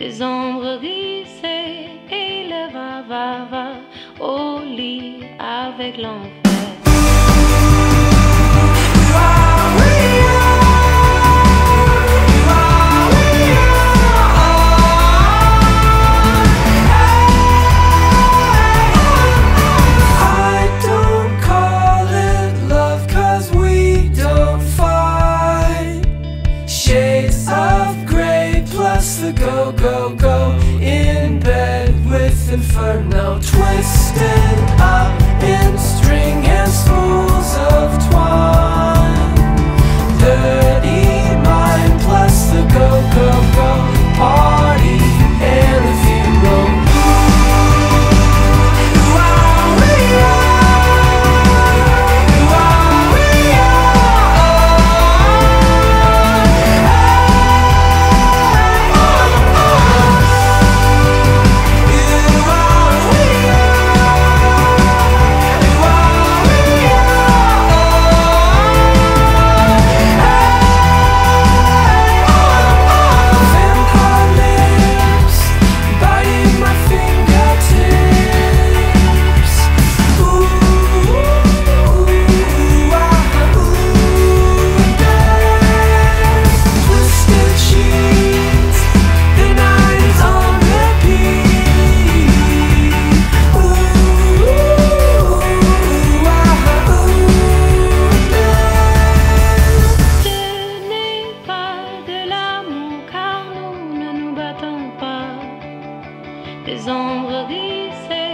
des ombres glissées et le va va va au lit avec l'enfant. just the go, go, go in bed with Inferno twisted. les ombres glissaient.